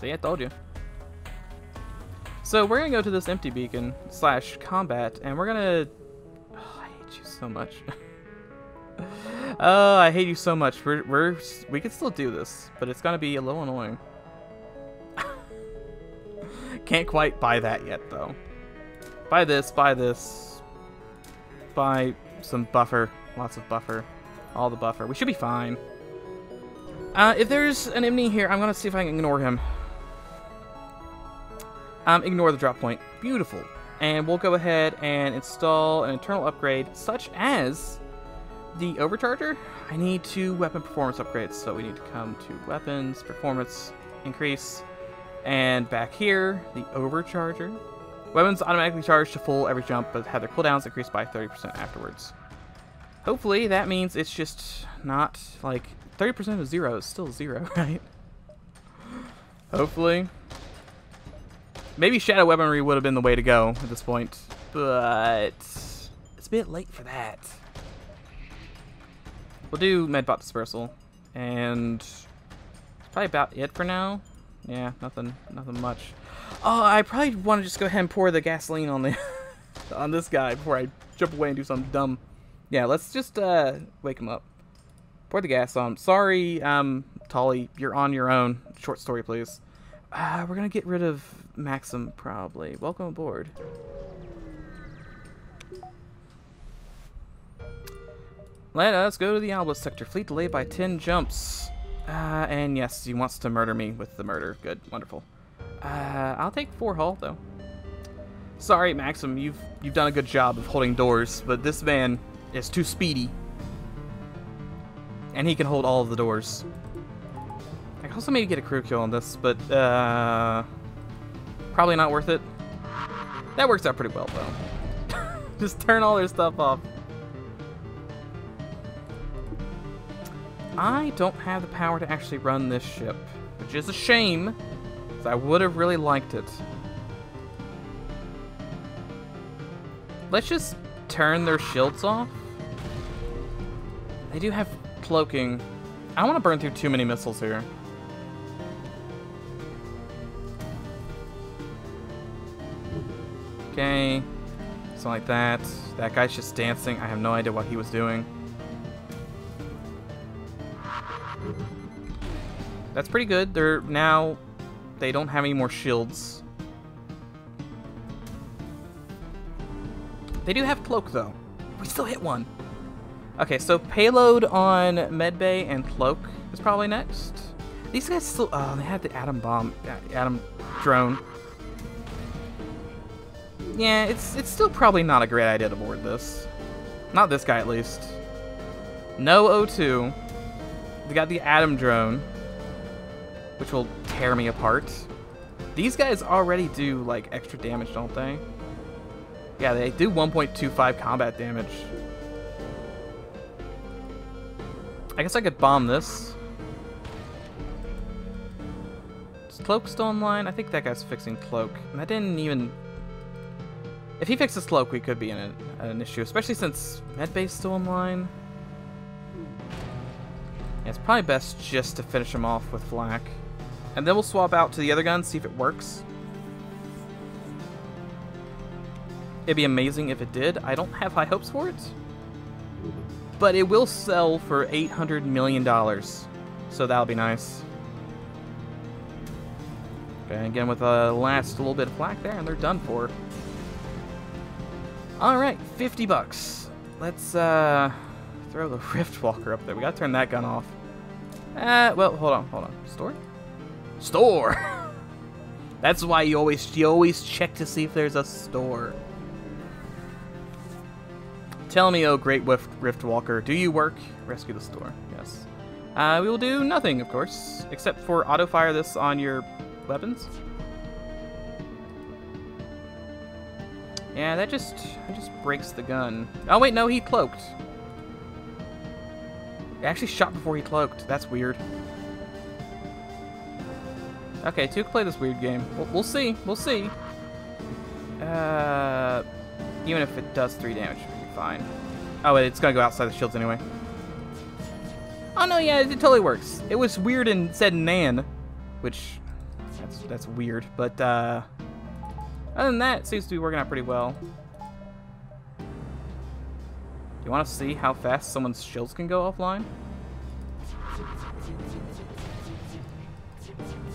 See, I told you. So we're gonna go to this empty beacon slash combat, and we're gonna. Oh, I hate you so much. oh, I hate you so much. We're we're we could still do this, but it's gonna be a little annoying. Can't quite buy that yet, though. Buy this, buy this. Buy some buffer. Lots of buffer. All the buffer. We should be fine. Uh, if there's an enemy here, I'm to see if I can ignore him. Um, ignore the drop point. Beautiful. And we'll go ahead and install an internal upgrade, such as the overcharger. I need two weapon performance upgrades, so we need to come to weapons, performance, increase, and back here, the overcharger. Weapons automatically charge to full every jump, but have their cooldowns increased by 30% afterwards. Hopefully that means it's just not like 30% of zero is still zero, right? Hopefully. Maybe Shadow Weaponry would have been the way to go at this point, but it's a bit late for that. We'll do Medbot Dispersal, and probably about it for now. Yeah, nothing, nothing much. Oh, I probably want to just go ahead and pour the gasoline on the on this guy before I jump away and do something dumb. Yeah, let's just uh, wake him up. Pour the gas on. Sorry, um, Tolly, you're on your own. Short story, please. Uh, we're gonna get rid of Maxim, probably. Welcome aboard. Let us go to the Alba sector. Fleet delayed by 10 jumps. Uh, and yes, he wants to murder me with the murder. Good, wonderful. Uh, I'll take four hull though. Sorry, Maxim, you've you've done a good job of holding doors, but this man is too speedy, and he can hold all of the doors. I can also maybe get a crew kill on this, but uh, probably not worth it. That works out pretty well though. Just turn all their stuff off. I don't have the power to actually run this ship, which is a shame, because I would have really liked it. Let's just turn their shields off. They do have cloaking. I don't want to burn through too many missiles here. Okay. Something like that. That guy's just dancing. I have no idea what he was doing. That's pretty good. They're now... They don't have any more shields. They do have cloak, though. We still hit one. Okay, so payload on medbay and cloak is probably next. These guys still... Oh, they had the atom bomb. Atom drone. Yeah, it's, it's still probably not a great idea to board this. Not this guy, at least. No O2. They got the atom drone which will tear me apart. These guys already do, like, extra damage, don't they? Yeah, they do 1.25 combat damage. I guess I could bomb this. Is Cloak still online? I think that guy's fixing Cloak. And I didn't even... If he fixes Cloak, we could be in an issue, especially since Medbay's still online. Yeah, it's probably best just to finish him off with Flak. And then we'll swap out to the other gun, see if it works. It'd be amazing if it did. I don't have high hopes for it. But it will sell for $800 million. So that'll be nice. Okay, again with a last little bit of flak there, and they're done for. Alright, 50 bucks. Let's uh, throw the Rift Walker up there. We gotta turn that gun off. Uh, well, hold on, hold on. Store? Store! That's why you always you always check to see if there's a store. Tell me, oh great Rift Walker, do you work? Rescue the store, yes. Uh, we will do nothing, of course, except for auto-fire this on your weapons. Yeah, that just that just breaks the gun. Oh wait, no, he cloaked. He actually shot before he cloaked. That's weird. Okay, two can play this weird game. We'll, we'll see. We'll see. Uh, even if it does three damage, it'll be fine. Oh, wait, it's gonna go outside the shields anyway. Oh no, yeah, it, totally works. It was weird and said Nan, which That's that's weird, but uh, other than that, it seems to be working out pretty well. Do you want to see how fast someone's shields can go offline?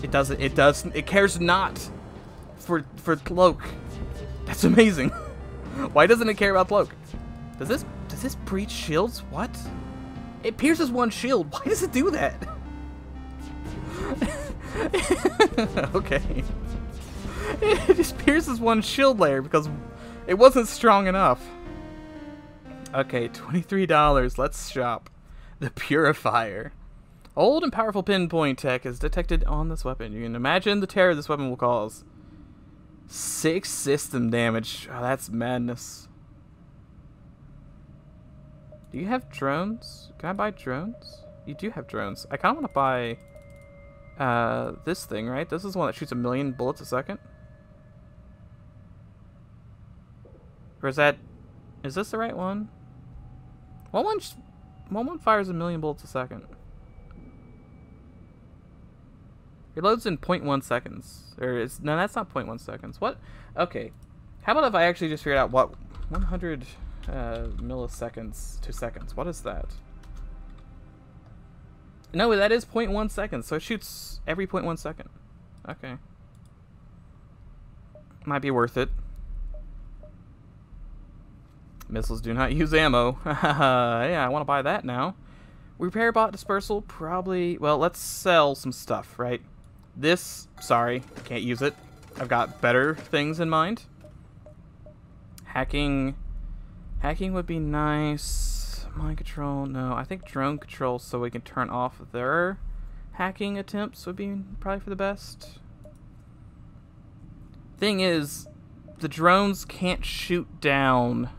It doesn't. It does. It cares not for for cloak. That's amazing. Why doesn't it care about cloak? Does this does this breach shields? What? It pierces one shield. Why does it do that? okay. It just pierces one shield layer because it wasn't strong enough. Okay, $23. Let's shop. The Purifier. Old and powerful pinpoint tech is detected on this weapon. You can imagine the terror this weapon will cause. Six system damage. Oh, that's madness. Do you have drones? Can I buy drones? You do have drones. I kind of want to buy uh, this thing, right? This is one that shoots a million bullets a second. Or is that... Is this the right one? What one, what one fires a million bullets a second? It loads in 0.1 seconds. Or is no, that's not 0.1 seconds. What? Okay. How about if I actually just figured out what 100 uh, milliseconds to seconds? What is that? No, that is 0.1 seconds. So it shoots every 0.1 second. Okay. Might be worth it. Missiles do not use ammo. yeah, I want to buy that now. Repair bot dispersal, probably... Well, let's sell some stuff, right? This, sorry, can't use it. I've got better things in mind. Hacking, hacking would be nice. Mind control, no. I think drone control so we can turn off their hacking attempts would be probably for the best. Thing is, the drones can't shoot down.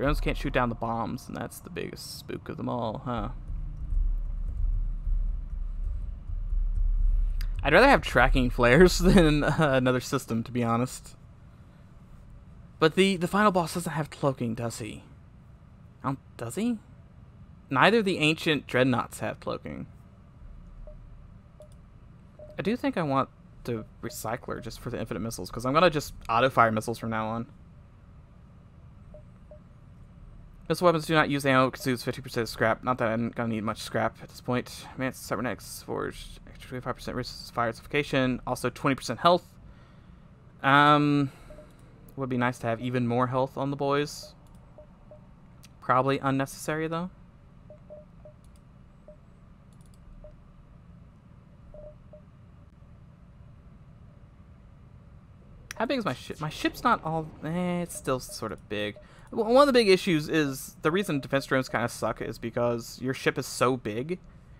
Drones can't shoot down the bombs, and that's the biggest spook of them all, huh? I'd rather have tracking flares than uh, another system, to be honest. But the, the final boss doesn't have cloaking, does he? Oh, does he? Neither the ancient dreadnoughts have cloaking. I do think I want the recycler just for the infinite missiles, because I'm going to just auto-fire missiles from now on. Missile weapons do not use ammo, consumes 50% scrap. Not that I'm to need much scrap at this point. Advanced cybernetics forged 25% resistance fire certification, also 20% health. Um, would be nice to have even more health on the boys. Probably unnecessary though. How big is my ship? My ship's not all... Eh, it's still sort of big. One of the big issues is... The reason defense drones kind of suck is because your ship is so big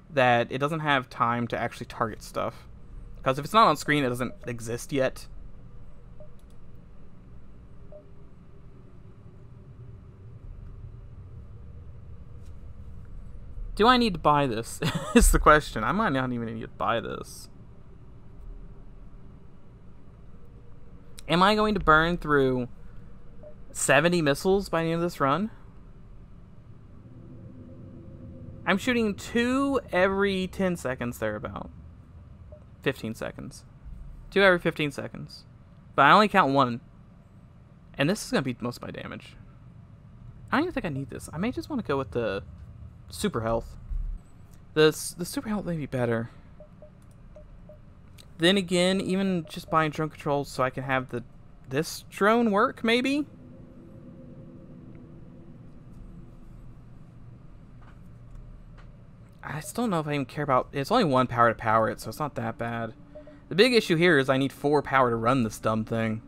that it doesn't have time to actually target stuff. Because if it's not on screen, it doesn't exist yet. Do I need to buy this? is the question. I might not even need to buy this. Am I going to burn through 70 missiles by the end of this run? I'm shooting two every 10 seconds there about. 15 seconds. Two every 15 seconds. But I only count one. And this is going to be most of my damage. I don't even think I need this. I may just want to go with the super health. The, the super health may be better. Then again, even just buying drone controls so I can have the this drone work, maybe? I still don't know if I even care about... It's only one power to power it, so it's not that bad. The big issue here is I need four power to run this dumb thing.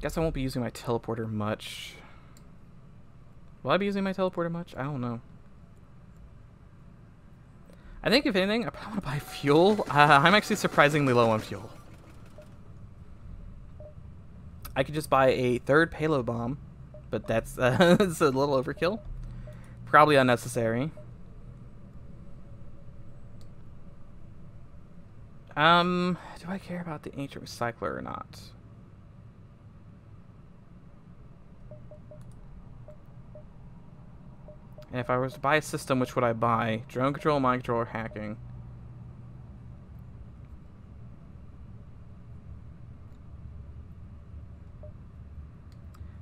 Guess I won't be using my teleporter much. Will I be using my teleporter much? I don't know. I think, if anything, I probably want to buy fuel. Uh, I'm actually surprisingly low on fuel. I could just buy a third payload bomb, but that's, uh, that's a little overkill. Probably unnecessary. Um, do I care about the ancient recycler or not? And if I was to buy a system, which would I buy? Drone control, mind control, or hacking?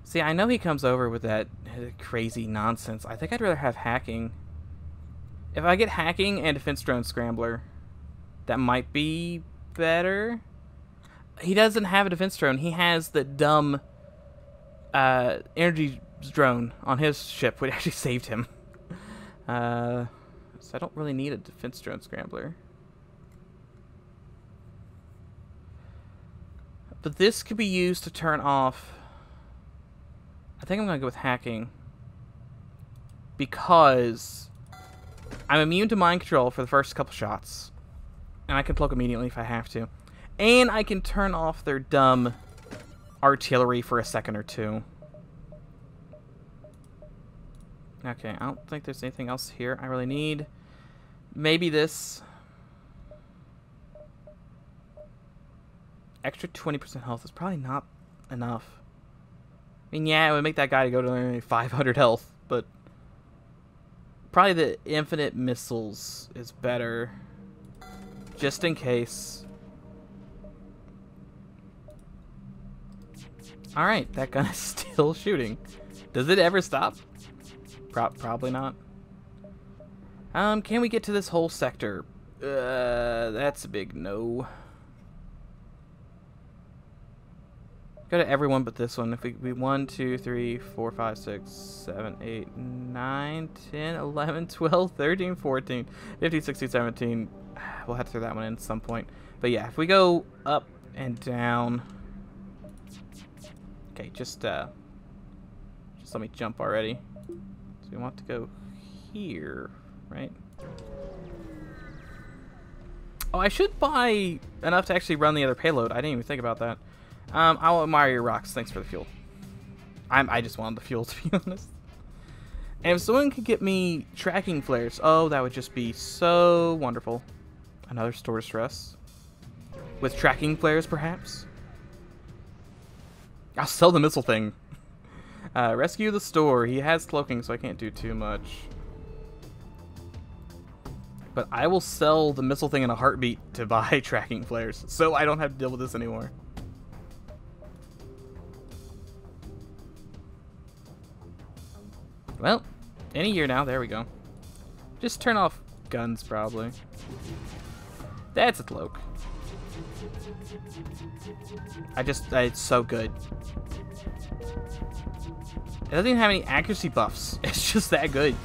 See, I know he comes over with that uh, crazy nonsense. I think I'd rather have hacking. If I get hacking and defense drone scrambler, that might be better. He doesn't have a defense drone. He has the dumb uh, energy drone on his ship, which actually saved him. Uh, so I don't really need a defense drone scrambler. But this could be used to turn off I think I'm going to go with hacking. Because I'm immune to mind control for the first couple shots. And I can plug immediately if I have to. And I can turn off their dumb artillery for a second or two. Okay, I don't think there's anything else here I really need. Maybe this. Extra 20% health is probably not enough. I mean, yeah, it would make that guy go to only 500 health, but probably the infinite missiles is better, just in case. Alright, that gun is still shooting. Does it ever stop? Pro probably not. Um, can we get to this whole sector? Uh, that's a big no. Go to everyone but this one. If we, we 1, 2, 3, 4, 5, 6, 7, 8, 9, 10, 11, 12, 13, 14, 15, 16, 17. We'll have to throw that one in at some point. But yeah, if we go up and down. Okay, just uh just let me jump already. So we want to go here, right? Oh, I should buy enough to actually run the other payload. I didn't even think about that. Um, I'll admire your rocks. Thanks for the fuel. I'm, I just wanted the fuel, to be honest. And if someone could get me tracking flares, oh, that would just be so wonderful. Another store stress. With tracking flares, perhaps? I'll sell the missile thing. Uh, rescue the store. He has cloaking, so I can't do too much. But I will sell the missile thing in a heartbeat to buy tracking flares, so I don't have to deal with this anymore. Well, any year now. There we go. Just turn off guns, probably. That's a cloak. I just, uh, it's so good. It doesn't even have any accuracy buffs. It's just that good.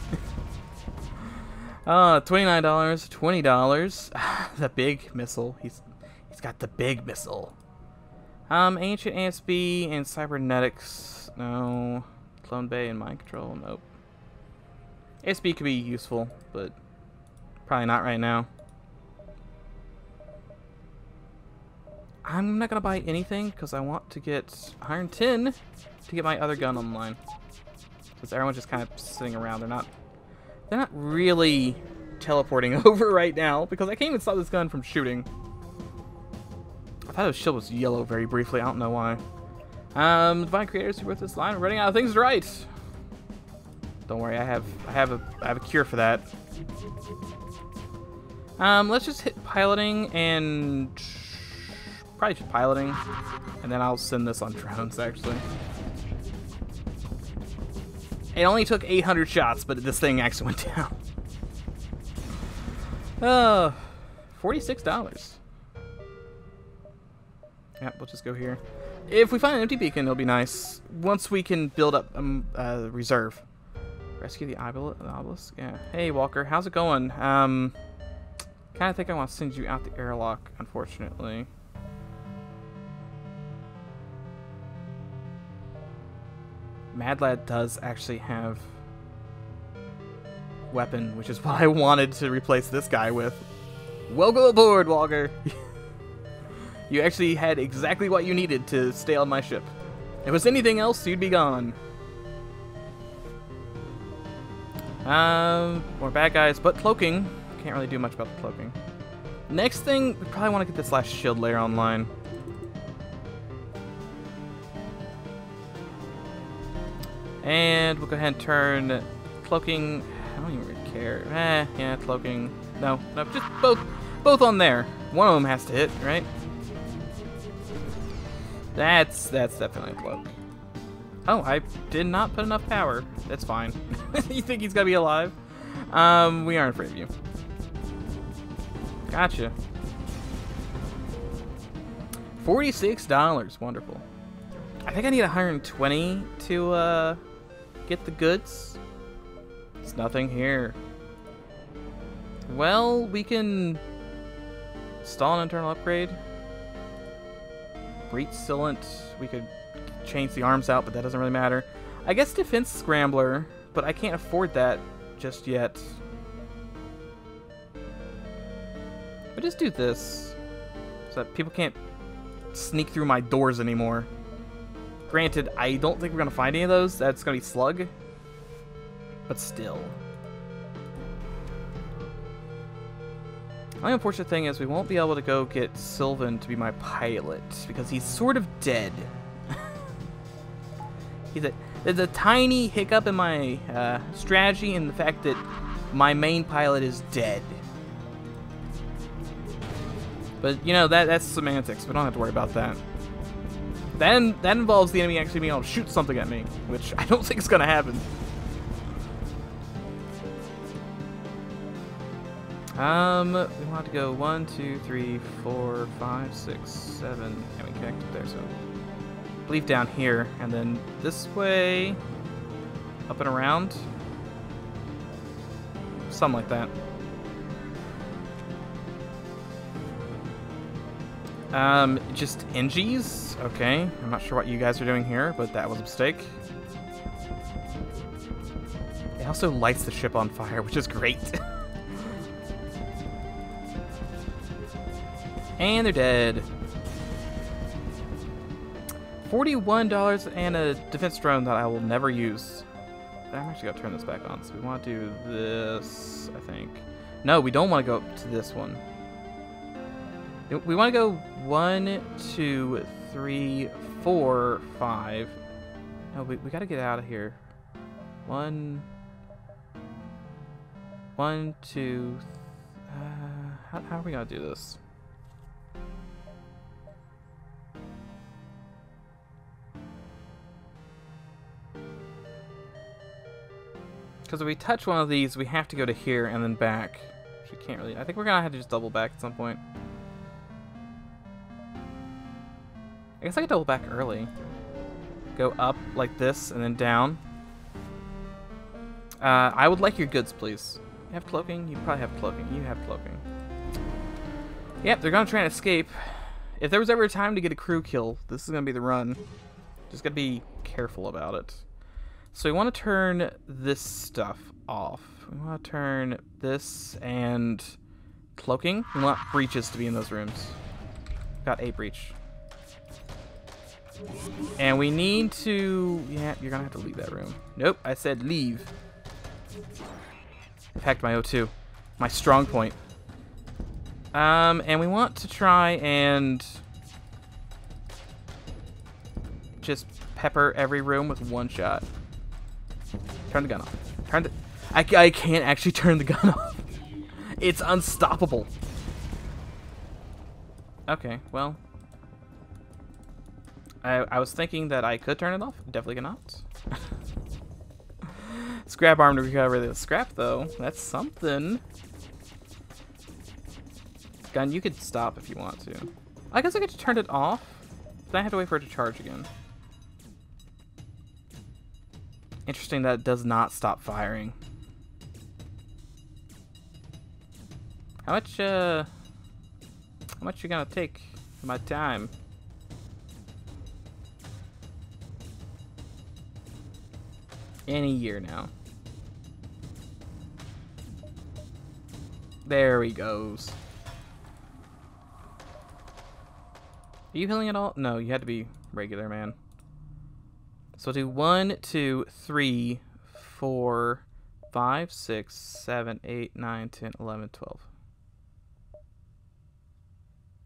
uh, $29, $20. the big missile. He's he's got the big missile. Um, ancient ASB and cybernetics. No. Clone Bay and Mind Control? Nope. ASB could be useful, but probably not right now. I'm not to buy anything because I want to get Iron Tin to get my other gun online. Because everyone's just kind of sitting around. They're not they're not really teleporting over right now because I can't even stop this gun from shooting. I thought his shield was yellow very briefly. I don't know why. Um, Divine Creators who wrote this line, are running out of things to write. Don't worry, I have I have a I have a cure for that. Um, let's just hit piloting and probably just piloting, and then I'll send this on drones actually. It only took 800 shots, but this thing actually went down. Uh, $46. Yeah, we'll just go here. If we find an empty beacon, it'll be nice. Once we can build up um, a reserve. Rescue the obelisk? Yeah. Hey, Walker. How's it going? Um, kind of think I want to send you out the airlock, unfortunately. Mad Lad does actually have weapon, which is what I wanted to replace this guy with. Welcome aboard, Walker! You actually had exactly what you needed to stay on my ship. If it was anything else, you'd be gone. Um, more bad guys, but cloaking. Can't really do much about the cloaking. Next thing, we probably want to get this last shield layer online. And we'll go ahead and turn cloaking. I don't even really care. Eh, yeah, cloaking. No, no, just both, both on there. One of them has to hit, right? That's that's definitely a cloak. Oh, I did not put enough power. That's fine. you think he's gonna be alive? Um, we aren't afraid of you. Gotcha. $46. Wonderful. I think I need 120 to uh, get the goods. There's nothing here. Well, we can install an internal upgrade. Breach Sealant. We could change the arms out, but that doesn't really matter. I guess Defense Scrambler, but I can't afford that just yet. But just do this. So that people can't sneak through my doors anymore. Granted, I don't think we're going to find any of those. That's going to be Slug. But still. The unfortunate thing is we won't be able to go get Sylvan to be my pilot because he's sort of dead. he's a, there's a tiny hiccup in my uh, strategy in the fact that my main pilot is dead. But, you know, that that's semantics. We don't have to worry about that. Then that involves the enemy actually being able to shoot something at me, which I don't think is going to happen. Um, we want to go one, two, three, four, five, six, seven, and we connect there, so I believe down here, and then this way, up and around, something like that. Um, just NGs? Okay, I'm not sure what you guys are doing here, but that was a mistake. It also lights the ship on fire, which is great. And they're dead. $41 and a defense drone that I will never use. I'm actually going to turn this back on. So we want to do this, I think. No, we don't want to go to this one. We want to go one, two, three, four, five. No, we, we got to get out of here. One, one, two. Uh, how, how are we going to do this? Because if we touch one of these, we have to go to here and then back. We can't really... I think we're going to have to just double back at some point. I guess I could double back early. Go up like this and then down. Uh, I would like your goods, please. You have cloaking? You probably have cloaking. You have cloaking. Yep, they're going to try and escape. If there was ever a time to get a crew kill, this is going to be the run. Just got to be careful about it. So we want to turn this stuff off. We want to turn this and cloaking. We want breaches to be in those rooms. Got a breach. And we need to... Yeah, you're going to have to leave that room. Nope, I said leave. Packed my O2. My strong point. Um, and we want to try and... Just pepper every room with one shot. Turn the gun off. Turn the... I, I can't actually turn the gun off. It's unstoppable. Okay, well. I, I was thinking that I could turn it off. Definitely cannot. scrap arm to recover the scrap, though. That's something. Gun, you could stop if you want to. I guess I could turn it off. Then I have to wait for it to charge again. Interesting that does not stop firing. How much, uh... How much you gonna take my time? Any year now. There he goes. Are you healing at all? No, you had to be regular, man. So I'll do one, two, three, four, five, six, seven, eight, nine, ten, eleven, twelve.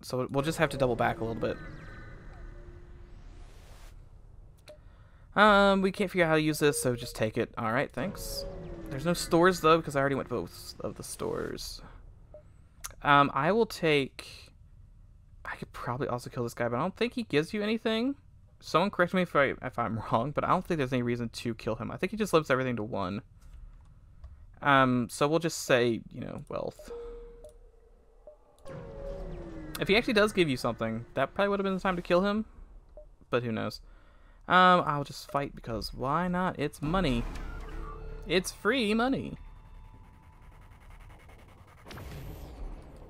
So we'll just have to double back a little bit. Um, we can't figure out how to use this, so just take it. Alright, thanks. There's no stores though because I already went both of the stores. Um, I will take. I could probably also kill this guy, but I don't think he gives you anything. Someone correct me if I if I'm wrong, but I don't think there's any reason to kill him. I think he just limits everything to one. Um, so we'll just say, you know, wealth. If he actually does give you something, that probably would have been the time to kill him. But who knows. Um, I'll just fight because why not? It's money. It's free money.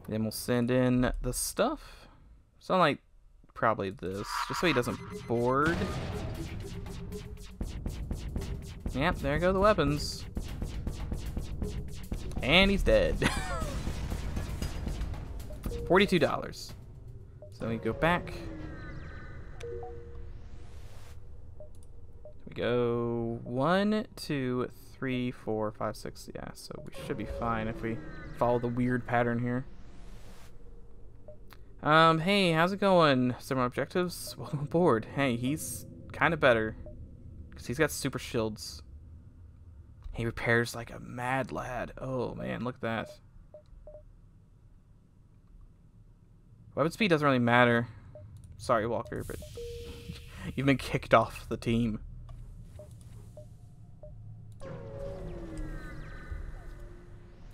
Then we'll send in the stuff. Something like probably this, just so he doesn't board. Yep, there go the weapons. And he's dead. $42. So we go back. We go one, two, three, four, five, six. Yeah, so we should be fine if we follow the weird pattern here. Um, hey, how's it going? Similar objectives? Welcome aboard. Hey, he's kind of better. Because he's got super shields. He repairs like a mad lad. Oh, man, look at that. Weapon speed doesn't really matter. Sorry, Walker, but you've been kicked off the team. I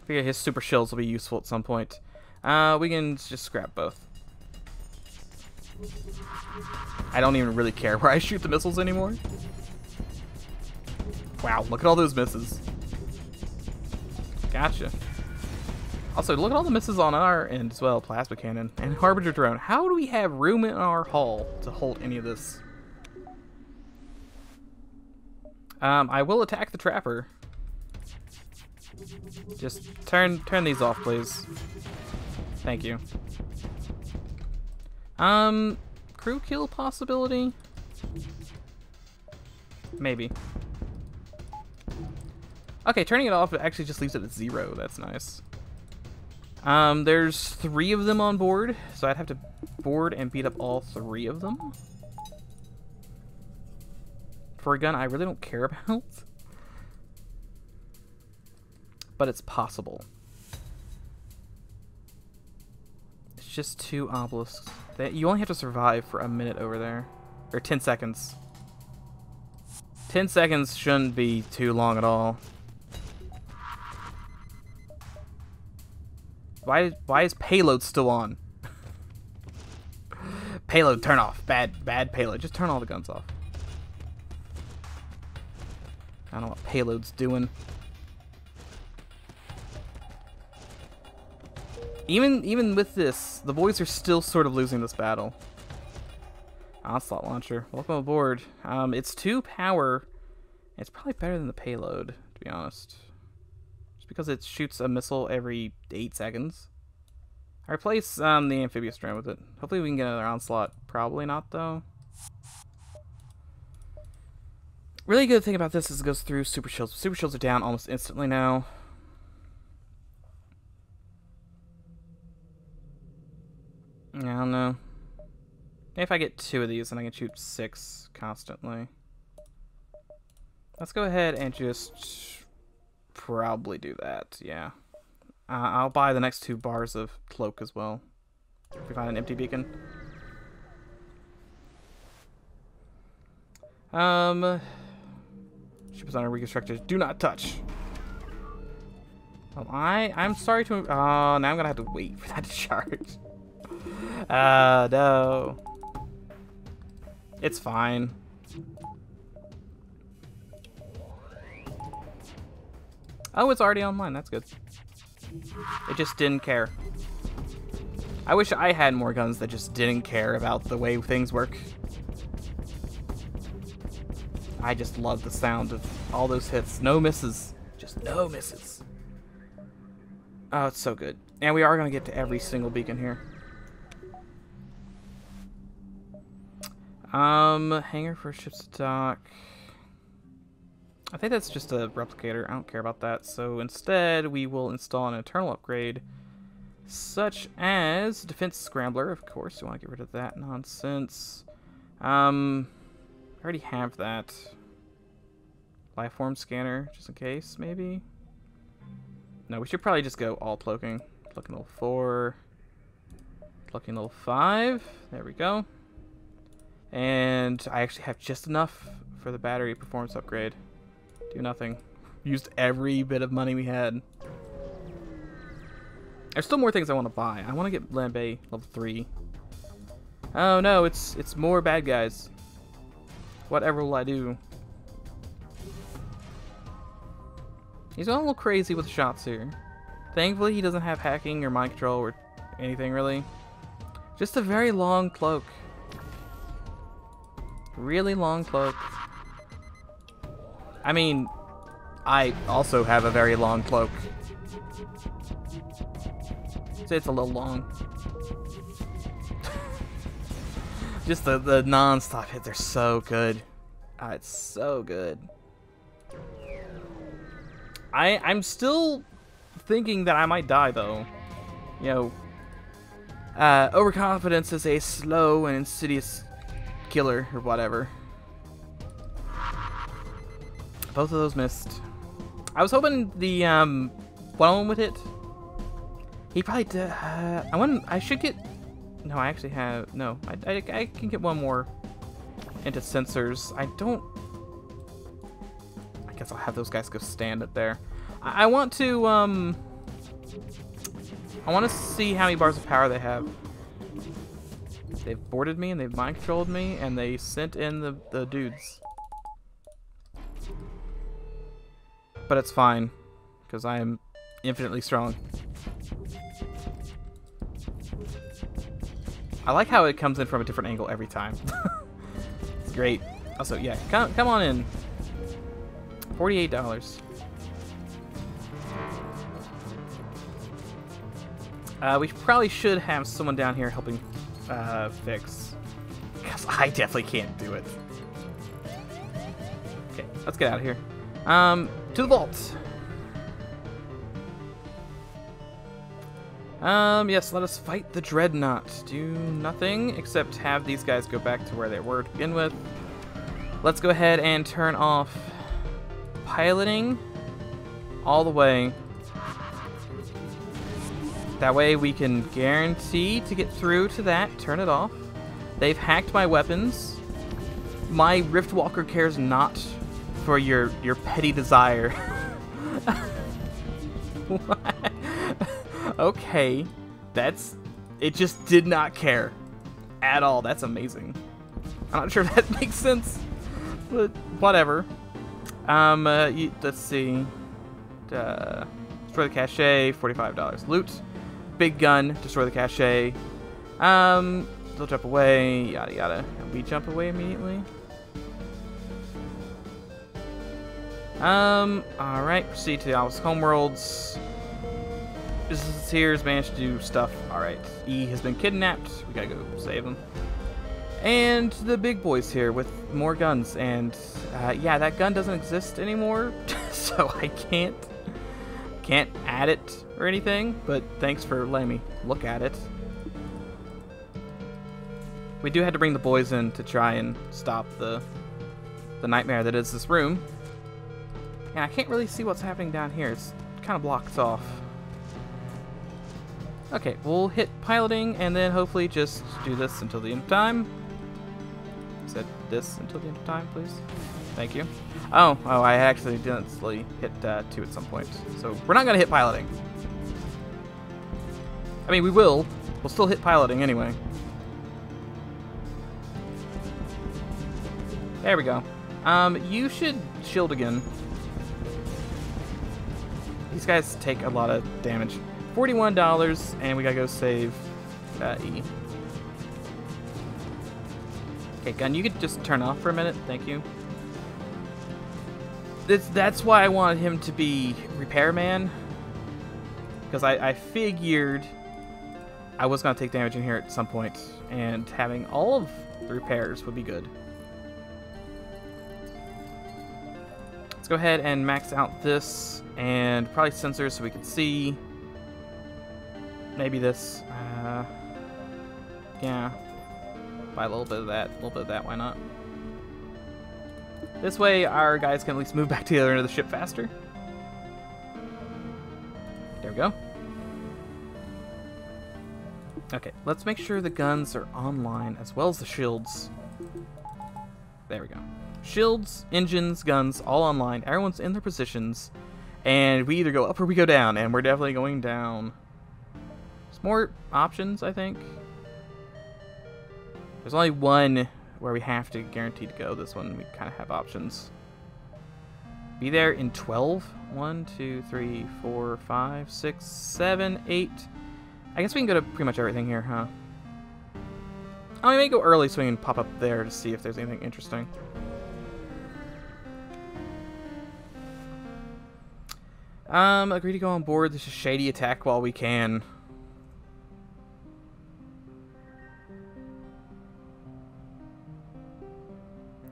figure his super shields will be useful at some point. Uh, we can just scrap both. I don't even really care where I shoot the missiles anymore. Wow, look at all those misses. Gotcha. Also, look at all the misses on our end as well. Plasma cannon and Harbinger drone. How do we have room in our hull to hold any of this? Um, I will attack the trapper. Just turn turn these off, please. Thank you. Um, crew kill possibility? Maybe. Okay, turning it off it actually just leaves it at zero. That's nice. Um, there's three of them on board, so I'd have to board and beat up all three of them. For a gun I really don't care about. But it's possible. It's just two obelisks. You only have to survive for a minute over there. Or 10 seconds. 10 seconds shouldn't be too long at all. Why why is payload still on? payload turn off. Bad bad payload. Just turn all the guns off. I don't know what payload's doing. Even even with this, the boys are still sort of losing this battle. Onslaught launcher. Welcome aboard. Um, it's two power. It's probably better than the payload, to be honest Just because it shoots a missile every 8 seconds. I replace um, the amphibious drone with it. Hopefully we can get another onslaught. Probably not, though. Really good thing about this is it goes through super shields. Super shields are down almost instantly now. I don't know. If I get two of these, then I can shoot six constantly. Let's go ahead and just probably do that, yeah. Uh, I'll buy the next two bars of cloak as well. If we find an empty beacon. Um, ship is under reconstructed. Do not touch. Well, I I'm sorry to. Oh, uh, now I'm gonna have to wait for that to charge. Uh, no. It's fine. Oh, it's already online. That's good. It just didn't care. I wish I had more guns that just didn't care about the way things work. I just love the sound of all those hits. No misses. Just no misses. Oh, it's so good. And we are going to get to every single beacon here. Um, hangar for ship's to dock. I think that's just a replicator. I don't care about that. So instead, we will install an internal upgrade, such as Defense Scrambler, of course. You want to get rid of that nonsense. Um, I already have that. Life form scanner, just in case, maybe? No, we should probably just go all cloaking. Cloaking level 4. Cloaking level 5. There we go. And I actually have just enough for the battery performance upgrade. Do nothing. Used every bit of money we had. There's still more things I want to buy. I want to get Lambay level 3. Oh no, it's it's more bad guys. Whatever will I do? He's going a little crazy with the shots here. Thankfully, he doesn't have hacking or mind control or anything really. Just a very long cloak. Really long cloak. I mean, I also have a very long cloak. So it's a little long. Just the, the non-stop hits are so good. Ah, it's so good. I I'm still thinking that I might die though. You know, uh, overconfidence is a slow and insidious killer or whatever. Both of those missed. I was hoping the um, one would hit. He probably did. Uh, I want. I should get. No, I actually have. No, I, I, I can get one more into sensors. I don't I guess I'll have those guys go stand it there. I, I want to, um... I want to see how many bars of power they have. They've boarded me, and they've mind-controlled me, and they sent in the, the dudes. But it's fine, because I am infinitely strong. I like how it comes in from a different angle every time. it's great. Also, yeah, come, come on in. $48. Uh, we probably should have someone down here helping uh, fix. Because I definitely can't do it. Okay, let's get out of here. Um, to the vault. Um, yes, let us fight the Dreadnought. Do nothing except have these guys go back to where they were to begin with. Let's go ahead and turn off piloting all the way. That way we can guarantee to get through to that, turn it off. They've hacked my weapons. My Riftwalker cares not for your your petty desire. okay, that's it just did not care at all. That's amazing. I'm not sure if that makes sense, but whatever. Um, uh, let's see. Uh, destroy the cache, $45. Loot. Big gun, destroy the cache. Um, they'll jump away, yada yada. And we jump away immediately. Um, alright, proceed to the Alice Homeworlds. Business here has managed to do stuff. Alright, E has been kidnapped. We gotta go save him. And the big boys here with more guns. And uh, yeah, that gun doesn't exist anymore, so I can't can't add it or anything. But thanks for letting me look at it. We do have to bring the boys in to try and stop the the nightmare that is this room. And I can't really see what's happening down here. It's kind of blocked off. Okay, we'll hit piloting and then hopefully just do this until the end of time said this until the end of time, please? Thank you. Oh, oh, I didn't hit uh, 2 at some point. So we're not going to hit piloting. I mean, we will. We'll still hit piloting anyway. There we go. Um, you should shield again. These guys take a lot of damage. $41, and we gotta go save uh, E. Okay, gun, you could just turn off for a minute. Thank you. That's, that's why I wanted him to be repairman. Because I, I figured I was going to take damage in here at some point, and having all of the repairs would be good. Let's go ahead and max out this, and probably sensors so we can see. Maybe this. Uh, yeah, Buy a little bit of that, a little bit of that, why not? This way, our guys can at least move back to the other end of the ship faster. There we go. Okay, let's make sure the guns are online as well as the shields. There we go. Shields, engines, guns, all online. Everyone's in their positions. And we either go up or we go down, and we're definitely going down. There's more options, I think. There's only one where we have to guarantee to go. This one, we kind of have options. Be there in 12. 1, 2, 3, 4, 5, 6, 7, 8. I guess we can go to pretty much everything here, huh? Oh, we may go early so we can pop up there to see if there's anything interesting. Um, agree to go on board. This is shady attack while we can.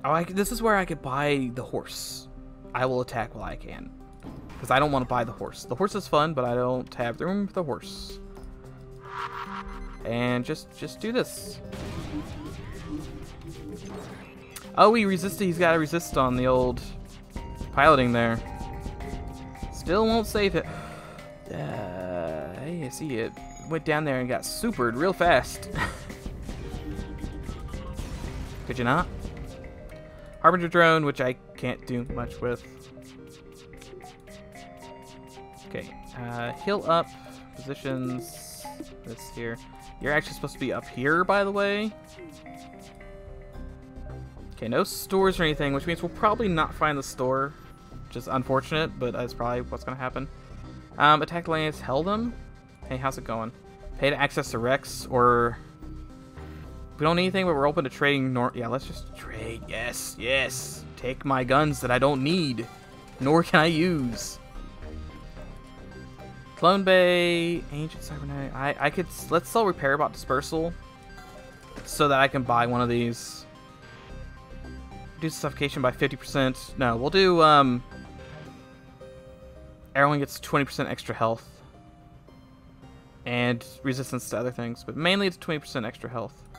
Oh, I, this is where I could buy the horse. I will attack while I can. Because I don't want to buy the horse. The horse is fun, but I don't have the room for the horse. And just, just do this. Oh, he resisted. He's got to resist on the old piloting there. Still won't save it. Uh, hey, I see it. Went down there and got supered real fast. Could you not? Harbinger drone, which I can't do much with. Okay, uh, heal up, positions, this here. You're actually supposed to be up here, by the way. Okay, no stores or anything, which means we'll probably not find the store. Which is unfortunate, but that's probably what's going to happen. Um, attack Lance held them. Hey, how's it going? Pay to access the Rex, or... We don't need anything, but we're open to trading nor- Yeah, let's just trade. Yes, yes. Take my guns that I don't need, nor can I use. Clone Bay, Ancient Cybernetic. I, I could, let's sell Repair Bot Dispersal so that I can buy one of these. Reduce suffocation by 50%. No, we'll do, um, everyone gets 20% extra health. And resistance to other things, but mainly it's 20% extra health.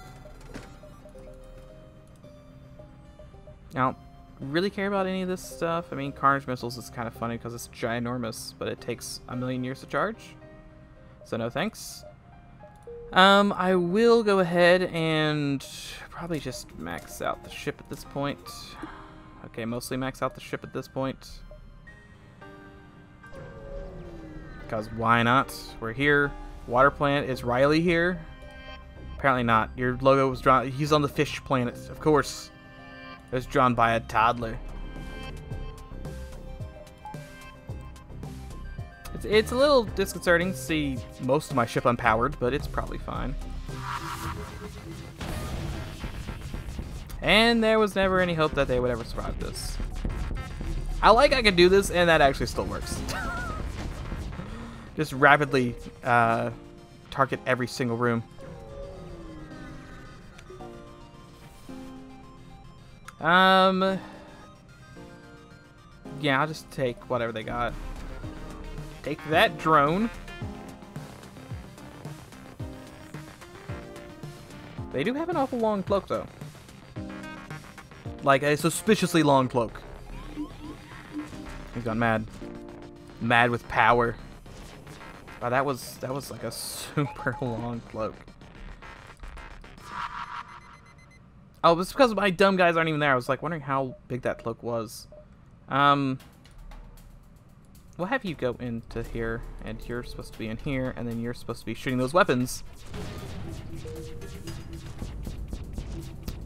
Now, really care about any of this stuff. I mean, Carnage Missiles is kind of funny because it's ginormous, but it takes a million years to charge. So no thanks. Um, I will go ahead and probably just max out the ship at this point. Okay, mostly max out the ship at this point. Because why not? We're here. Water planet. Is Riley here? Apparently not. Your logo was drawn. He's on the fish planet, of course. It was drawn by a toddler. It's, it's a little disconcerting to see most of my ship unpowered, but it's probably fine. And there was never any hope that they would ever survive this. I like I can do this, and that actually still works. Just rapidly uh, target every single room. Um, yeah, I'll just take whatever they got. Take that drone. They do have an awful long cloak, though. Like, a suspiciously long cloak. He's gone mad. Mad with power. Wow, that was, that was like a super long cloak. Oh, it's because my dumb guys aren't even there. I was like wondering how big that cloak was. Um, we'll have you go into here, and you're supposed to be in here, and then you're supposed to be shooting those weapons.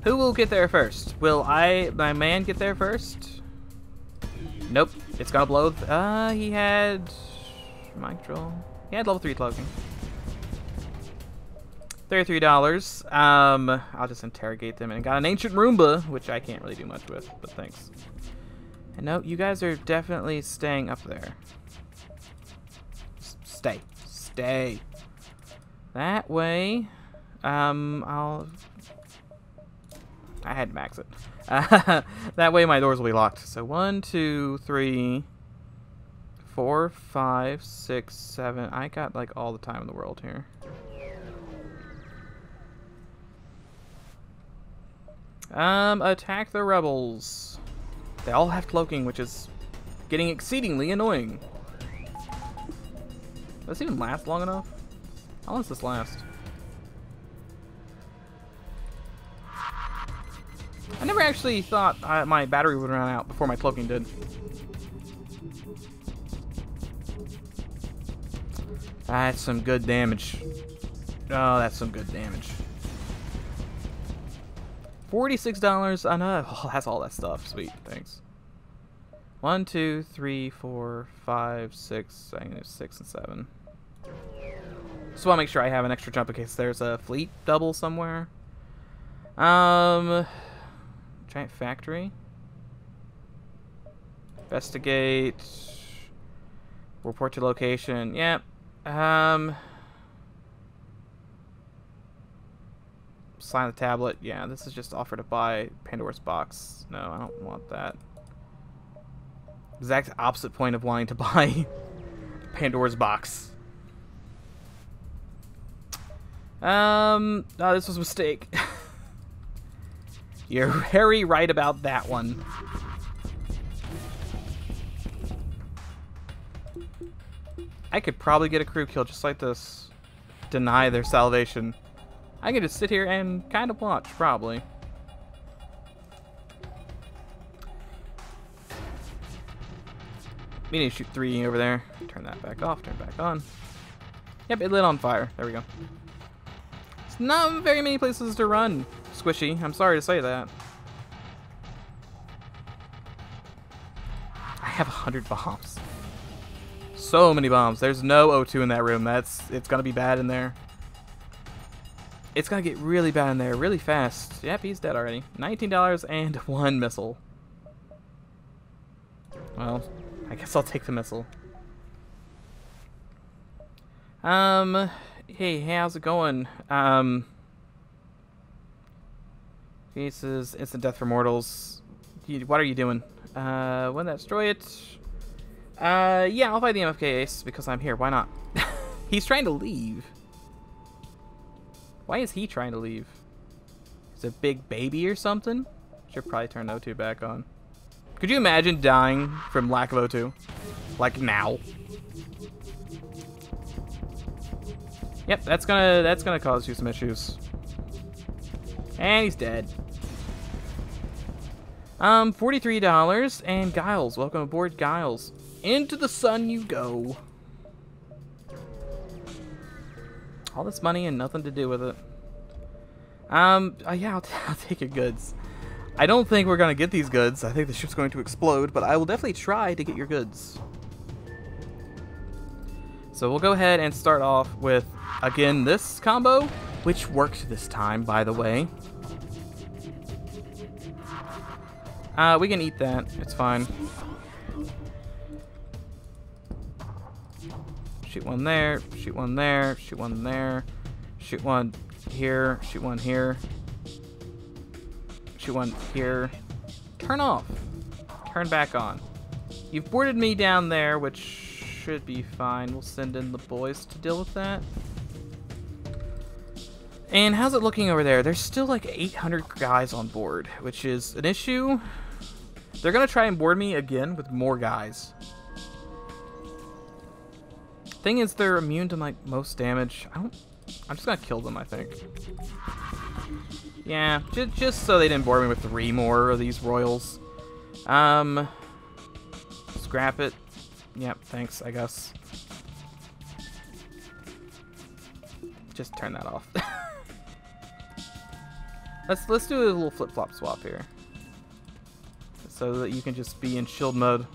Who will get there first? Will I, my man, get there first? Nope. It's gonna blow. Uh, he had... Mic drill. He had level 3 cloaking. $33. Um, I'll just interrogate them. And got an Ancient Roomba, which I can't really do much with, but thanks. And no, you guys are definitely staying up there. S stay. Stay. That way, um, I'll... I had to max it. That way my doors will be locked. So one, two, three, four, five, six, seven. I got like all the time in the world here. Um, attack the rebels. They all have cloaking, which is getting exceedingly annoying. Does this even last long enough? How long does this last? I never actually thought I, my battery would run out before my cloaking did. That's some good damage. Oh, that's some good damage. $46 on a... Oh, that's all that stuff. Sweet, thanks. One, two, three, four, five, six. I think six and seven. Just want to make sure I have an extra jump in case there's a fleet double somewhere. Um, giant factory. Investigate. Report to location. Yep. Um. Sign the tablet. Yeah, this is just offer to buy Pandora's box. No, I don't want that. Exact opposite point of wanting to buy Pandora's box. Um, oh, this was a mistake. You're very right about that one. I could probably get a crew kill just like this. Deny their salvation. I can just sit here and kind of watch, probably. We need to shoot three over there. Turn that back off, turn back on. Yep, it lit on fire. There we go. It's not very many places to run, Squishy. I'm sorry to say that. I have a 100 bombs. So many bombs. There's no O2 in that room. That's It's gonna be bad in there. It's gonna get really bad in there really fast. Yep, he's dead already. $19 and one missile. Well, I guess I'll take the missile. Um, hey, how's it going? Um, cases, instant death for mortals. what are you doing? Uh, when that destroy it? Uh, yeah, I'll fight the MFK Ace because I'm here. Why not? He's trying to leave. Why is he trying to leave? Is a big baby or something? Should probably turn O2 back on. Could you imagine dying from lack of O2? Like now? Yep, that's gonna that's gonna cause you some issues. And he's dead. Um, $43 and Giles. Welcome aboard, Giles. Into the sun you go. All this money and nothing to do with it. Um, uh, yeah, I'll, I'll take your goods. I don't think we're going to get these goods. I think the ship's going to explode, but I will definitely try to get your goods. So we'll go ahead and start off with, again, this combo, which worked this time, by the way. Uh, we can eat that. It's fine. Shoot one there, shoot one there, shoot one there, shoot one here, shoot one here, shoot one here. Turn off. Turn back on. You've boarded me down there, which should be fine. We'll send in the boys to deal with that. And how's it looking over there? There's still like 800 guys on board, which is an issue. They're going to try and board me again with more guys. Thing is, they're immune to like most damage. I don't. I'm just gonna kill them. I think. Yeah, just just so they didn't bore me with three more of these royals. Um, scrap it. Yep, thanks. I guess. Just turn that off. let's let's do a little flip flop swap here, so that you can just be in shield mode.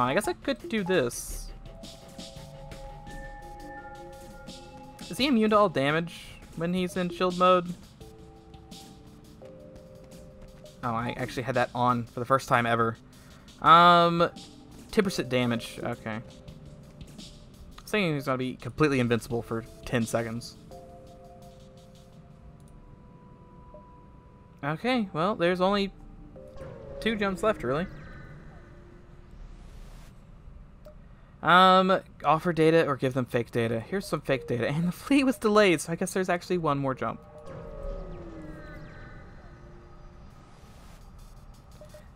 Oh, I guess I could do this. Is he immune to all damage when he's in shield mode? Oh, I actually had that on for the first time ever. Um, 10% damage. Okay. Thinking he's to be completely invincible for 10 seconds. Okay, well, there's only two jumps left, really. Um, offer data or give them fake data. Here's some fake data. And the fleet was delayed, so I guess there's actually one more jump.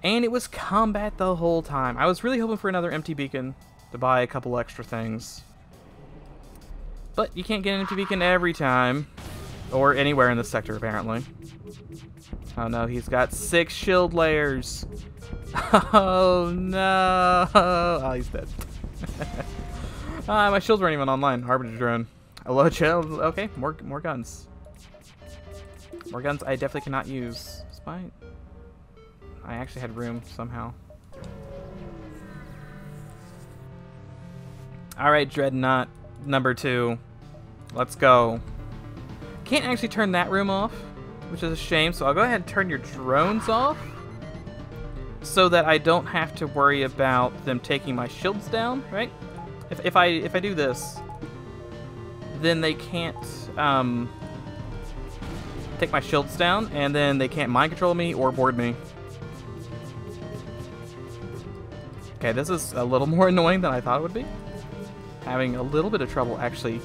And it was combat the whole time. I was really hoping for another empty beacon to buy a couple extra things. But you can't get an empty beacon every time. Or anywhere in the sector, apparently. Oh no, he's got six shield layers. Oh no! Oh, he's dead. Uh, my shields weren't even online. Harbinger drone. Hello, chill. Okay, more more guns. More guns I definitely cannot use. Despite I actually had room somehow. Alright, Dreadnought number two. Let's go. Can't actually turn that room off, which is a shame, so I'll go ahead and turn your drones off so that I don't have to worry about them taking my shields down, right? If, if I if I do this, then they can't um, take my shields down, and then they can't mind control me or board me. Okay, this is a little more annoying than I thought it would be. Having a little bit of trouble actually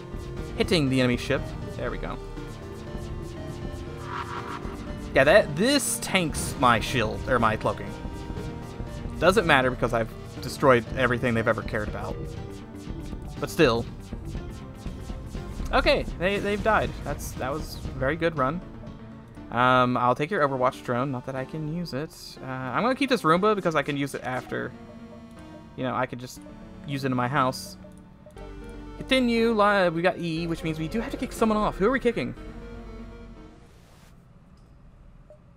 hitting the enemy ship. There we go. Yeah, that this tanks my shield, or my cloaking. Doesn't matter because I've destroyed everything they've ever cared about. But still. Okay, they, they've died. That's That was a very good run. Um, I'll take your Overwatch drone. Not that I can use it. Uh, I'm going to keep this Roomba because I can use it after. You know, I could just use it in my house. Continue. Live. We got E, which means we do have to kick someone off. Who are we kicking?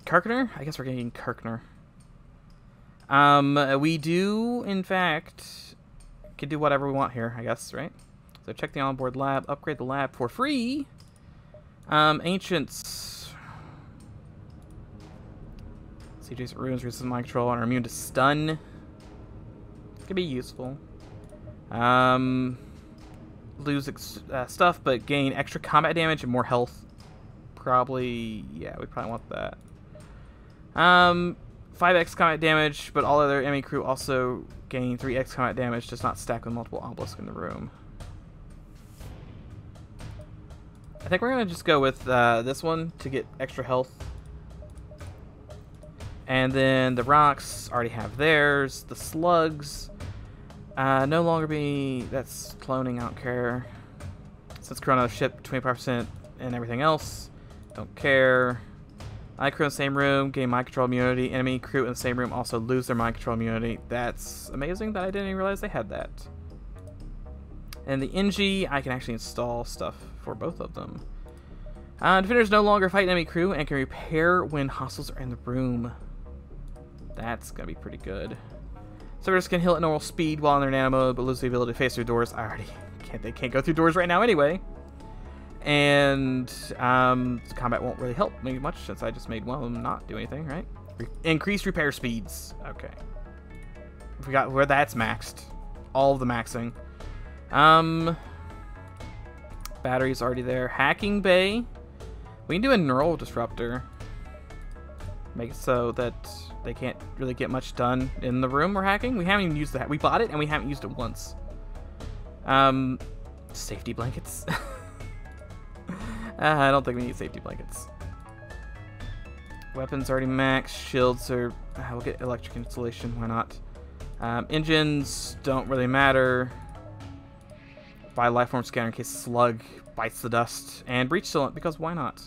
Kirkner? I guess we're kicking Kirkner. Um, we do, in fact, can do whatever we want here, I guess, right? So check the onboard lab, upgrade the lab for free. Um, Ancients. CJ's runes, resist mind control, and are immune to stun. Could be useful. Um, lose uh, stuff, but gain extra combat damage and more health. Probably, yeah, we probably want that. Um, 5x combat damage, but all other enemy crew also gain 3x combat damage, does not stack with multiple obelisks in the room. I think we're going to just go with uh, this one to get extra health. And then the rocks already have theirs. The slugs uh, no longer be... That's cloning, I don't care. Since Chrono ship 25% and everything else. Don't care. I crew in the same room, gain mind control immunity. Enemy crew in the same room also lose their mind control immunity. That's amazing that I didn't even realize they had that. And the Engi, I can actually install stuff for both of them. Uh, defenders no longer fight enemy crew and can repair when hostiles are in the room. That's gonna be pretty good. Servers can heal at normal speed while in their nano mode, but lose the ability to face through doors. I already can't. They can't go through doors right now anyway and um, combat won't really help me much since I just made one of them not do anything, right? Re increased repair speeds. Okay. We got where that's maxed. All of the maxing. Um, battery's already there. Hacking bay. We can do a neural disruptor. Make it so that they can't really get much done in the room we're hacking. We haven't even used that. We bought it and we haven't used it once. Um, safety blankets. Uh, I don't think we need safety blankets. Weapons already maxed. Shields are... Uh, we'll get electric insulation. Why not? Um, engines don't really matter. Buy lifeform scanner in case slug bites the dust. And breach sealant because why not?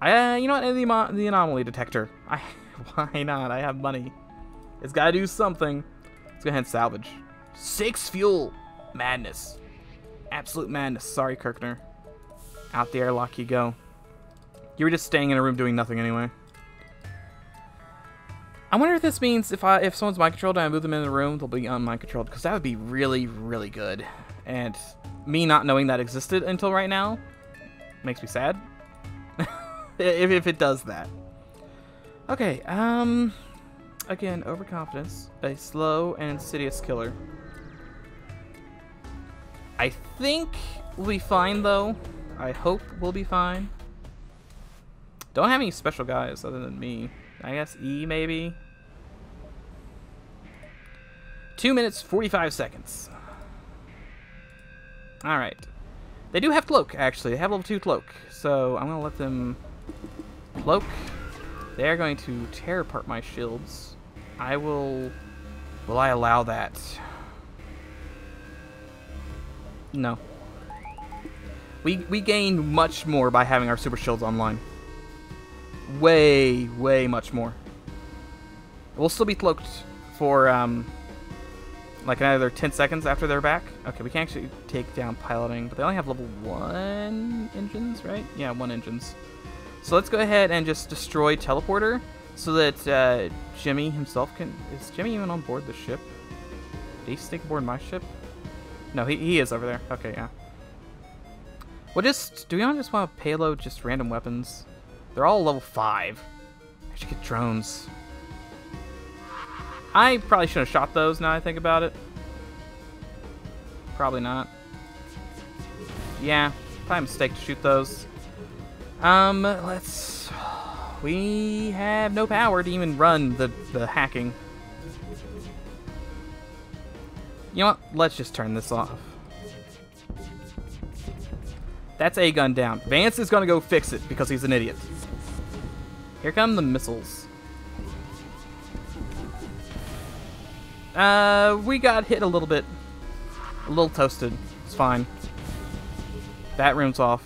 I, uh, you know what? The, the anomaly detector. I, why not? I have money. It's got to do something. Let's go ahead and salvage. Six fuel. Madness. Absolute madness. Sorry, Kirkner. Out the airlock you go. You were just staying in a room doing nothing anyway. I wonder if this means if I if someone's mind controlled and I move them in the room, they'll be unmind controlled because that would be really really good. And me not knowing that existed until right now makes me sad. if if it does that. Okay, um again, overconfidence, a slow and insidious killer. I think we'll be fine though. I hope we'll be fine. Don't have any special guys other than me. I guess E maybe. Two minutes, 45 seconds. Alright. They do have cloak, actually. They have level 2 cloak. So I'm going to let them cloak. They're going to tear apart my shields. I will... Will I allow that? No. We, we gain much more by having our super shields online. Way, way much more. We'll still be cloaked for um, like another 10 seconds after they're back. Okay, we can actually take down piloting, but they only have level 1 engines, right? Yeah, 1 engines. So let's go ahead and just destroy teleporter so that uh, Jimmy himself can... Is Jimmy even on board the ship? Did he stick aboard my ship? No, he, he is over there. Okay, yeah. Well, just... Do we just want to payload just random weapons? They're all level 5. I should get drones. I probably should have shot those now I think about it. Probably not. Yeah, probably a mistake to shoot those. Um, let's... We have no power to even run the, the hacking. You know what? Let's just turn this off. That's a gun down. Vance is gonna go fix it because he's an idiot. Here come the missiles. Uh, we got hit a little bit. A little toasted. It's fine. That room's off.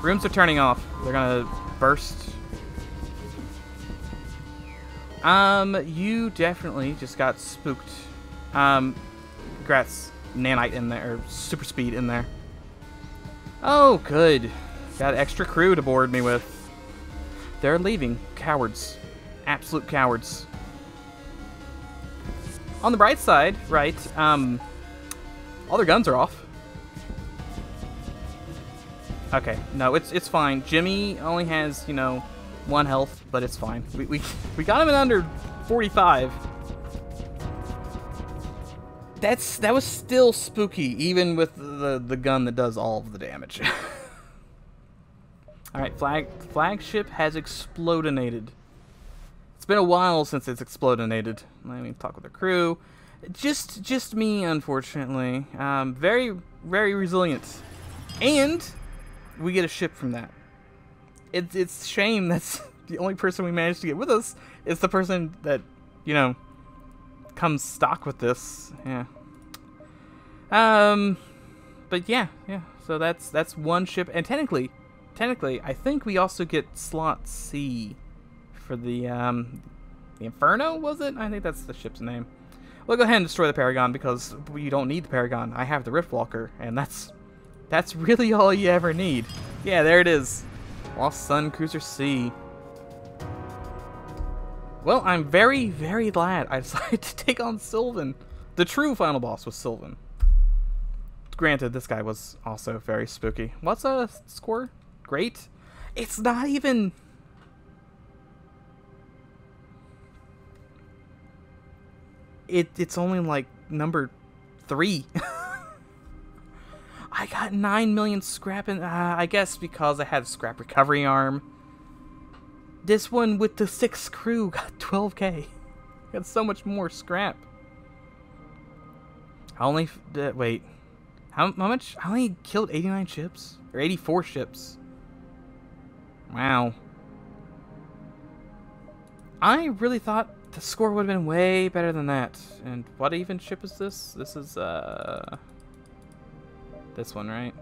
Rooms are turning off. They're gonna burst. Um, you definitely just got spooked. Um, congrats, nanite in there, super speed in there. Oh, good. Got extra crew to board me with. They're leaving. Cowards. Absolute cowards. On the bright side, right, um, all their guns are off. Okay, no, it's it's fine. Jimmy only has, you know, one health, but it's fine. We, we, we got him in under 45. That's That was still spooky, even with the, the gun that does all of the damage. Alright, flag flagship has explodinated. It's been a while since it's explodinated. Let me talk with the crew. Just just me, unfortunately. Um, very, very resilient. And we get a ship from that. It's it's shame that's the only person we managed to get with us is the person that you know comes stock with this. Yeah. Um, but yeah, yeah. So that's that's one ship, and technically, technically, I think we also get slot C for the um the Inferno. Was it? I think that's the ship's name. We'll go ahead and destroy the Paragon because we don't need the Paragon. I have the Riftwalker, and that's that's really all you ever need. Yeah, there it is. Lost Sun Cruiser C. Well, I'm very, very glad I decided to take on Sylvan. The true final boss was Sylvan. Granted, this guy was also very spooky. What's a score? Great? It's not even... It, it's only like number three. I got 9 million scrap, and uh, I guess because I had a scrap recovery arm. This one with the 6 crew got 12k. Got so much more scrap. I only... Uh, wait. How, how much? I only killed 89 ships? Or 84 ships. Wow. I really thought the score would have been way better than that. And what even ship is this? This is, uh... This one, right?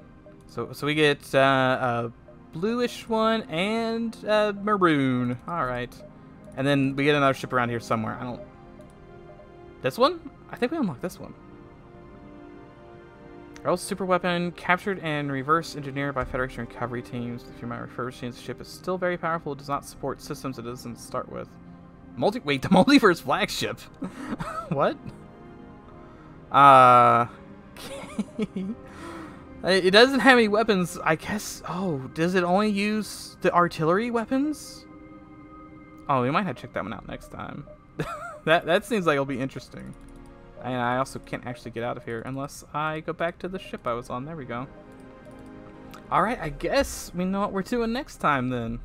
So, so we get uh, a bluish one and uh, maroon. All right. And then we get another ship around here somewhere. I don't... This one? I think we unlocked this one. Earl's super weapon captured and reverse engineered by Federation recovery teams. If you might refer to the ship is still very powerful. It does not support systems it doesn't start with. Multi wait, the multiverse flagship. what? Uh It doesn't have any weapons, I guess. Oh, does it only use the artillery weapons? Oh, we might have to check that one out next time. that that seems like it'll be interesting. And I also can't actually get out of here unless I go back to the ship I was on. There we go. Alright, I guess we know what we're doing next time then.